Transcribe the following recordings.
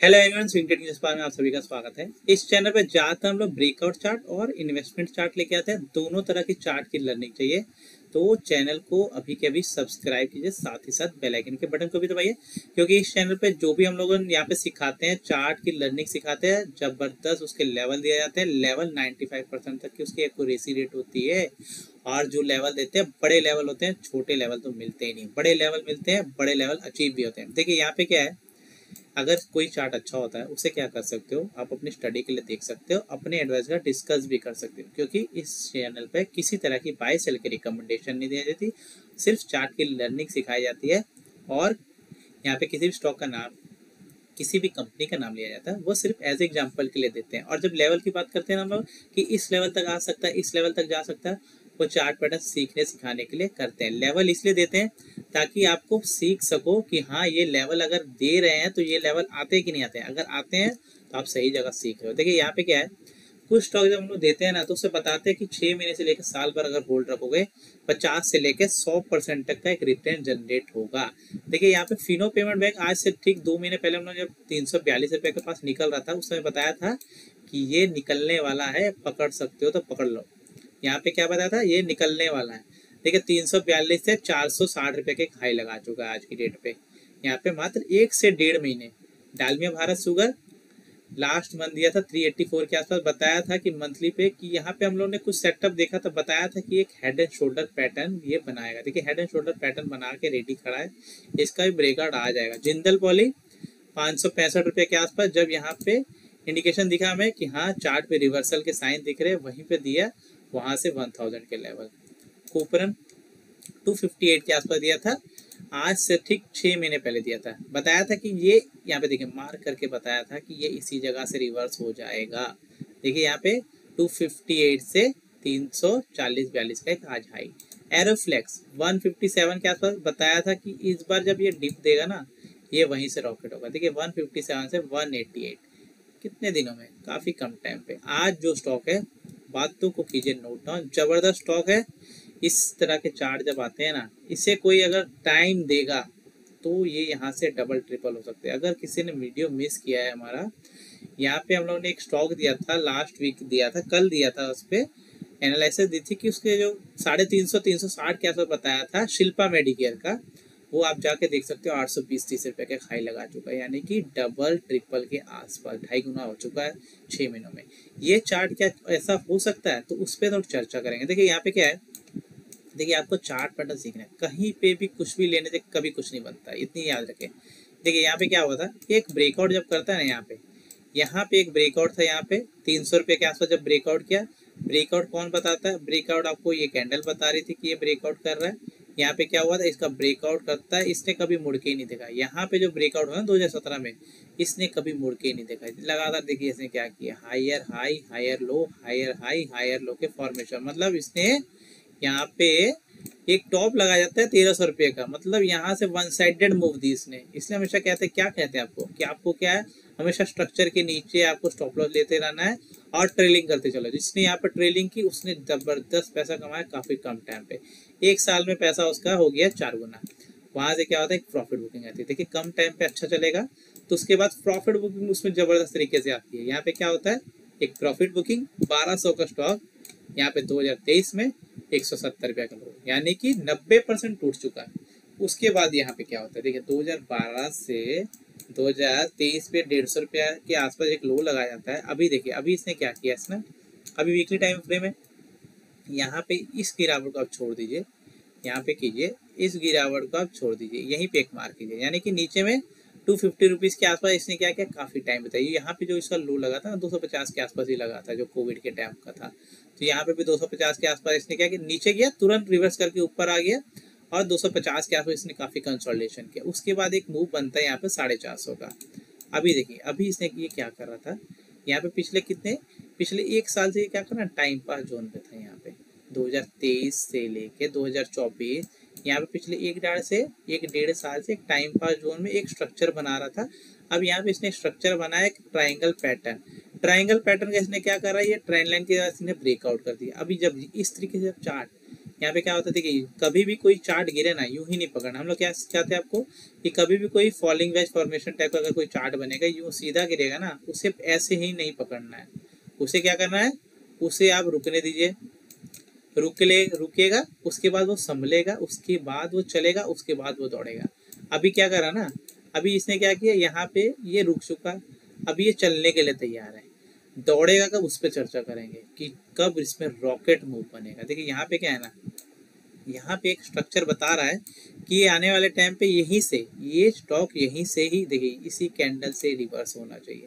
Hello everyone swing trading में आप सभी का स्वागत है। इस चैनल पे ज़्यादातर हम लोग ब्रेकआउट चार्ट और इन्वेस्टमेंट चार्ट लेके आते हैं। दोनों तरह की चार्ट की लर्निंग चाहिए। तो चैनल को अभी के अभी सब्सक्राइब कीजिए, साथ ही साथ बेल आइकन के बटन को भी दबाइए। क्योंकि इस चैनल पे जो भी हम लोग यहाँ पे सिखाते हैं चार्ट की लर्निंग सिखाते हैं, ज़बरदस्त उसके लेवल दिए जाते हैं। लेवल 95 परसेंट तक की उसकी एक्यूरेसी रेट होती है। और जो लेवल देते हैं, बड़े लेवल होते हैं, छोटे लेवल तो मिलते ही नहीं। बड़े लेवल मिलते हैं, बड़े लेवल अचीव भी होते हैं। देखिए यहाँ पे क्या है? अगर कोई चार्ट अच्छा होता है, उसे क्या कर सकते हो? आप अपनी स्टडी के लिए देख सकते हो, अपने एडवाइस का डिस्कस भी कर सकते हो, क्योंकि इस चैनल पे किसी तरह की बाय सेल की रिकमेंडेशन नहीं दी जाती, सिर्फ़ चार्ट की लर्निंग सिखाई जाती है, और यहाँ पे किसी भी स्टॉक का नाम, किसी भी कंपनी का नाम लिया जाता है, वो सिर्फ़ एज एग्ज़ाम्पल के लिए देते हैं। और जब लेवल की बात करते हैं हम लोग, कि इस लेवल तक आ सकता है, इस लेवल तक जा सकता है वो चार्ट पैटर्न सीखने सिखाने के लिए करते हैं। लेवल इसलिए देते हैं ताकि आपको सीख सको कि हाँ ये लेवल अगर दे रहे हैं तो ये लेवल आते कि नहीं आते हैं। अगर आते हैं तो आप सही जगह सीख रहे हो। देखिए, यहाँ पे क्या है? कुछ स्टॉक जब हम लोग देते हैं ना तो उसे बताते हैं कि छह महीने से लेकर साल भर अगर होल्ड रखोगे, पचास से लेकर सौ परसेंट तक का एक रिटर्न जनरेट होगा। देखिए, यहाँ पे फिनो पेमेंट बैंक आज से ठीक दो महीने पहले हम लोग जब तीन सौ बयालीस रुपए के पास निकल रहा था, उस समय बताया था कि ये निकलने वाला है, पकड़ सकते हो तो पकड़ लो। यहाँ पे क्या बताया था? ये निकलने वाला है। देखिए, तीन सौ बयालीस से चार सौ साठ रुपए के हाई लगा चुका है आज की डेट पे। यहाँ पे मात्र एक से डेढ़ महीने। Dalmia Bharat sugar last month दिया था 384 के आसपास। बताया था कि मंथली पे कि यहाँ पे हम लोग ने कुछ सेटअप देखा था। बताया था कि एक हेड एंड शोल्डर पैटर्न ये बनाएगा। देखिए हेड एंड शोल्डर पैटर्न बना के रेडी खड़ा है। इसका भी ब्रेकआउट आ जाएगा। जिंदल पॉली पाँच सौ पैंसठ रुपये के आसपास जब यहाँ पे इंडिकेशन दिखा हमें कि हाँ चार्ट पे रिवर्सल के साइन दिख रहे वहीं पे दिया वहाँ से वन थाउज़ेंड के लेवल कोपरन टू फिफ्टी एट के आसपास दिया था। आज से ठीक छह महीने पहले दिया था। बताया था कि ये, यहाँ पे देखिए मार्क करके बताया था कि ये इसी जगह से रिवर्स हो जाएगा। देखिए, यहाँ पे 258 से 340 42 का एक आज हाई एरोफ्लेक्स 157 के आसपास बताया था कि इस बार जब ये डिप देगा ना, ये वहीं से रॉकेट होगा। देखिए 157 से 188 कितने दिनों में? काफ़ी कम टाइम पे। आज जो स्टॉक है बातों को कीजिए, नोट डाउन। ज़बरदस्त स्टॉक है। इस तरह के चार्ट जब आते हैं ना, इसे कोई अगर टाइम देगा तो ये यहाँ से डबल ट्रिपल हो सकते हैं। अगर किसी ने वीडियो मिस किया है हमारा, यहाँ पे हम लोगों ने एक स्टॉक दिया था लास्ट वीक दिया था, कल दिया था उस पर एनालिसिस दी थी कि उसके जो साढ़े तीन सौ तीन सौ साठ के आसपास बताया था, शिल्पा मेडिकेयर का। वो आप जाके देख सकते हो, आठ सौ बीस तीस रुपए के खाई लगा चुका है, यानी कि डबल ट्रिपल के आसपास, ढाई गुना हो चुका है छह महीनों में। ये चार्ट क्या ऐसा हो सकता है? तो उस पर थोड़ी चर्चा करेंगे। देखिए, यहाँ पे क्या है? देखिए, आपको चार्ट पैटर्न सीखना है। कहीं पे भी कुछ भी लेने से कभी कुछ नहीं बनता, इतनी याद रखें। देखिए, यहाँ पे क्या हुआ था? एक ब्रेकआउट जब करता है ना यहाँ पे यहाँ पे एक ब्रेकआउट था यहाँ पे, तीन सौ रुपये के आसपास जब ब्रेकआउट किया ब्रेकआउट कौन बताता है? ब्रेकआउट आपको ये कैंडल बता रही थी कि ये ब्रेकआउट कर रहा है। यहाँ पे क्या हुआ था? इसका ब्रेकआउट करता है, इसने कभी मुड़ के ही नहीं देखा। यहाँ पे जो ब्रेकआउट हुआ ना, दो में, इसने कभी मुड़ के नहीं देखा। लगातार देखिए इसने क्या किया। Higher high higher low higher high higher low के फॉर्मेशन मतलब इसने यहाँ पे एक टॉप लगाया जाता है तेरह सौ रुपये का। मतलब यहाँ से वन साइडेड मूव दी इसने। इसलिए हमेशा कहते हैं, क्या कहते हैं आपको? कि आपको क्या है? हमेशा स्ट्रक्चर के नीचे आपको स्टॉप लॉस लेते रहना है। और ट्रेलिंग करते चलो। जिसने यहाँ पे ट्रेलिंग की, उसने ज़बरदस्त पैसा कमाया, काफ़ी कम टाइम पे। एक साल में पैसा उसका हो गया चार गुना। वहाँ से क्या होता है प्रॉफिट बुकिंग आती है। देखिए, कम टाइम पे अच्छा चलेगा तो उसके बाद प्रॉफिट बुकिंग उसमें ज़बरदस्त तरीके से आती है। यहाँ पे क्या होता है, एक प्रॉफिट बुकिंग बारह का स्टॉक यहाँ पे 2023 में एक सौ सत्तर रुपया का लो यानी कि नब्बे परसेंट टूट चुका है। उसके बाद यहाँ पे क्या होता है, देखिए 2012 से 2023 पे डेढ़ सौ रुपया के आसपास एक लो लगाया जाता है। अभी देखिए, अभी इसने क्या किया इसने? अभी वीकली टाइम फ्रेम है। यहाँ पे इस गिरावट को आप छोड़ दीजिए। यहाँ पे कीजिए, इस गिरावट को आप छोड़ दीजिए। यहीं पे एक मार कीजिए। यानी कि नीचे में टू फिफ्टी रुपीज़ के आसपास इसने क्या किया? काफ़ी टाइम बताइए यहाँ पे जो इसका लो लगा था ना दो सौ पचास के आसपास ही लगा था, जो कोविड के टाइम का था। तो यहाँ पे भी दो सौ पचास के आसपास इसने क्या किया? नीचे गया, तुरंत रिवर्स करके ऊपर आ गया। और 250 के आसपास इसने काफ़ी कंसोलिडेशन किया। उसके बाद एक मूव बनता है यहाँ पे साढ़े चार सौ का। अभी देखिए, अभी इसने ये क्या कर रहा था? यहाँ पे पिछले कितने? पिछले एक साल से ये क्या कर रहा टाइम पास जोन पे था यहाँ पे। 2023 से लेके 2024 यहाँ पे पिछले एक डेढ़ से, एक डेढ़ साल से एक टाइम पास जोन में एक स्ट्रक्चर बना रहा था। अब यहाँ पे इसने स्ट्रक्चर बनाया एक ट्राइंगल पैटर्न ट्राइंगल पैटर्न का इसने क्या करा ये ट्रेंड लाइन के ब्रेकआउट कर दिया। अभी जब इस तरीके से चार्ट यहाँ पे क्या होता है, देखिए, कभी भी कोई चार्ट गिरे ना, यूँ ही नहीं पकड़ना। हम लोग क्या चाहते हैं आपको, कि कभी भी कोई फॉलिंग वेज फॉर्मेशन टाइप का अगर कोई चार्ट बनेगा, यूँ सीधा गिरेगा ना, उसे ऐसे ही नहीं पकड़ना है। उसे क्या करना है, उसे आप रुकने दीजिए। रुक ले रुकेगा, उसके बाद वो संभलेगा, उसके बाद वो चलेगा, उसके बाद वो दौड़ेगा। अभी क्या करा ना, अभी इसने क्या किया, यहाँ पे ये रुक चुका। अभी ये चलने के लिए तैयार है। दौड़ेगा कब उस पर चर्चा करेंगे कि कब इसमें रॉकेट मूव बनेगा। देखिए, यहाँ पे क्या है ना, यहाँ पे एक स्ट्रक्चर बता रहा है कि आने वाले टाइम पे यहीं से, ये स्टॉक यहीं से ही, देखिए, इसी कैंडल से रिवर्स होना चाहिए।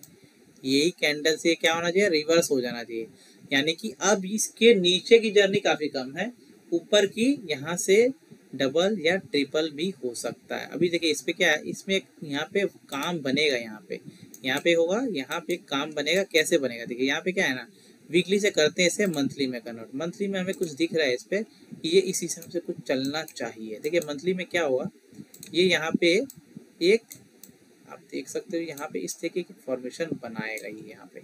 यही कैंडल से क्या होना चाहिए? रिवर्स हो जाना चाहिए। यानी कि अब इसके नीचे की जर्नी काफ़ी कम है, ऊपर की, यहाँ से डबल या ट्रिपल भी हो सकता है। अभी देखिए, इस पे क्या है? इसमें यहाँ पे काम बनेगा यहाँ पे। यहाँ पे होगा, यहाँ पे काम बनेगा, कैसे बनेगा? देखिए, यहाँ पे क्या है ना वीकली से करते हैं इसे मंथली में कन्वर्ट मंथली में हमें कुछ दिख रहा है इस पे ये इस हिसाब से कुछ चलना चाहिए। देखिए मंथली में क्या होगा, ये यहाँ पे एक, आप देख सकते हो, यहाँ पे इस तरीके की फॉर्मेशन बनाएगा ये यहाँ पे।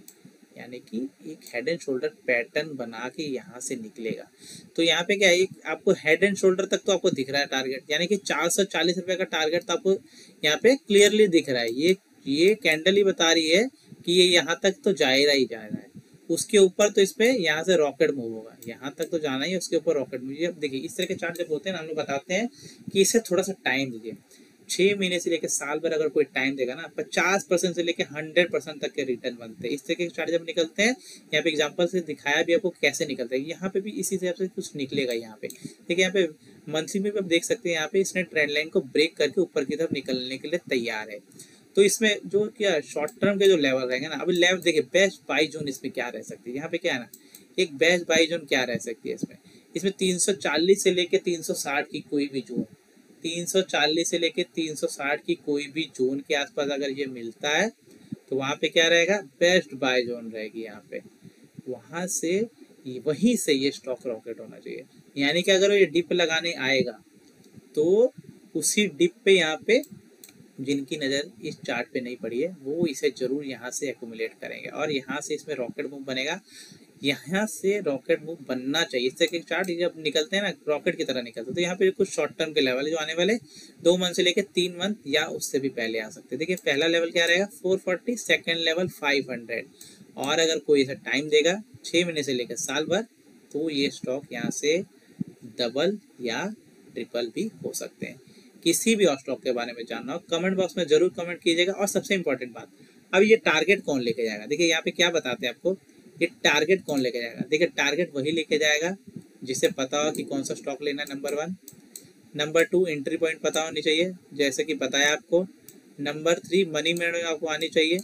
यानी कि एक हेड एंड शोल्डर पैटर्न बना के यहाँ से निकलेगा। तो यहाँ पे क्या है आपको हेड एंड शोल्डर तक तो आपको दिख रहा है टारगेट यानी कि चार सौ चालीस रुपए का टारगेट तो आपको यहाँ पे क्लियरली दिख रहा है। ये ये कैंडल ही बता रही है कि ये यहाँ तक तो जाएगा ही जा रहा है। उसके ऊपर तो इस पे यहाँ से रॉकेट मूव होगा। यहाँ तक तो जाना ही उसके ऊपर रॉकेट मूव देखिए, इस तरह के चार्ट जब होते हैं ना, हम लोग बताते हैं कि इसे थोड़ा सा टाइम दीजिए। छह महीने से लेकर साल भर अगर कोई टाइम देगा ना, पचास परसेंट से लेकर हंड्रेड परसेंट तक के रिटर्न बनते हैं। इस तरह के चार्ट जब निकलते हैं, यहाँ पे एग्ज़ाम्पल से दिखाया भी आपको कैसे निकलता है, यहाँ पे भी इसी हिसाब से कुछ निकलेगा यहाँ पे। देखिए यहाँ पे मंथली में भी आप देख सकते हैं, यहाँ पे इसने ट्रेंड लाइन को ब्रेक करके ऊपर की तरफ़ निकलने के लिए तैयार है। तो इसमें जो क्या शॉर्ट टर्म के जो लेवल रहेंगे ना अभी लेवल देखिए बेस्ट बाई जोन इसमें क्या रह सकती है? यहाँ पे क्या है ना, एक बेस्ट बाई जोन क्या रह सकती है इसमें? इसमें 340 से लेके 360 की कोई भी जोन 340 से लेके 360 की कोई भी जोन के आसपास अगर ये मिलता है तो वहाँ पे क्या रहेगा? बेस्ट बाय जोन रहेगी यहाँ पे। वहाँ से वहीं से ये स्टॉक रॉकेट होना चाहिए। यानी कि अगर ये डिप लगाने आएगा तो उसी डिप पे यहाँ पे जिनकी नज़र इस चार्ट पे नहीं पड़ी है, वो इसे ज़रूर यहाँ से एकुमुलेट करेंगे। और यहाँ से इसमें रॉकेट मूव बनेगा। यहाँ से रॉकेट मूव बनना चाहिए। इससे के चार्ट जब निकलते हैं ना रॉकेट की तरह निकलते हैं। तो यहाँ पे कुछ शॉर्ट टर्म के लेवल जो आने वाले दो मंथ से लेकर तीन मंथ या उससे भी पहले आ सकते हैं। देखिए, पहला लेवल क्या रहेगा? Four forty second level five hundred और अगर कोई ऐसा टाइम देगा छः महीने से लेकर साल भर तो ये स्टॉक यहाँ से डबल या ट्रिपल भी हो सकते हैं। किसी भी और स्टॉक के बारे में जानना हो कमेंट बॉक्स में ज़रूर कमेंट कीजिएगा। और सबसे इंपॉर्टेंट बात, अब ये टारगेट कौन लेके जाएगा? देखिए, यहाँ पे क्या बताते हैं आपको? ये टारगेट कौन लेके जाएगा? देखिए टारगेट वही लेके जाएगा जिसे पता हो कि कौन सा स्टॉक लेना है number one number two entry point पता होनी चाहिए। जैसे कि बताया आपको नंबर थ्री मनी मैनेजमेंट आपको आनी चाहिए।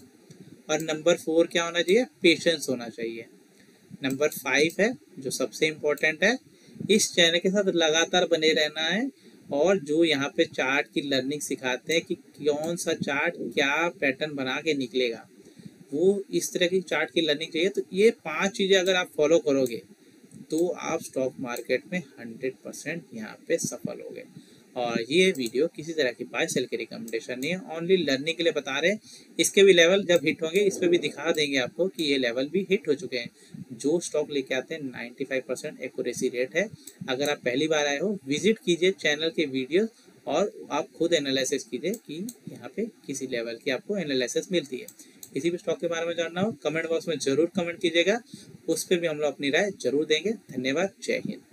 और नंबर फोर क्या होना चाहिए? पेशेंस होना चाहिए। नंबर फाइव है, जो सबसे इम्पोर्टेंट है, इस चैनल के साथ लगातार बने रहना है और जो यहाँ पे चार्ट की लर्निंग सिखाते हैं कि कौन सा चार्ट क्या पैटर्न बना के निकलेगा। वो इस तरह की चार्ट की लर्निंग चाहिए। तो ये पाँच चीज़ें अगर आप फॉलो करोगे तो आप स्टॉक मार्केट में हंड्रेड परसेंट यहाँ पे सफल हो गए। और ये वीडियो किसी तरह की बाय सेल की रिकमेंडेशन नहीं है ओनली लर्निंग के लिए बता रहे हैं। इसके भी लेवल जब हिट होंगे, इस पर भी दिखा देंगे आपको कि ये लेवल भी हिट हो चुके हैं। जो स्टॉक लेके आते हैं 95 परसेंट एक्यूरेसी रेट है। अगर आप पहली बार आए हो विज़िट कीजिए चैनल के वीडियो और आप खुद एनालिसिस कीजिए कि यहाँ पे किसी लेवल की आपको एनालिसिस मिलती है। किसी भी स्टॉक के बारे में जानना हो कमेंट बॉक्स में ज़रूर कमेंट कीजिएगा। उस पर भी हम लोग अपनी राय ज़रूर देंगे। धन्यवाद। जय हिंद।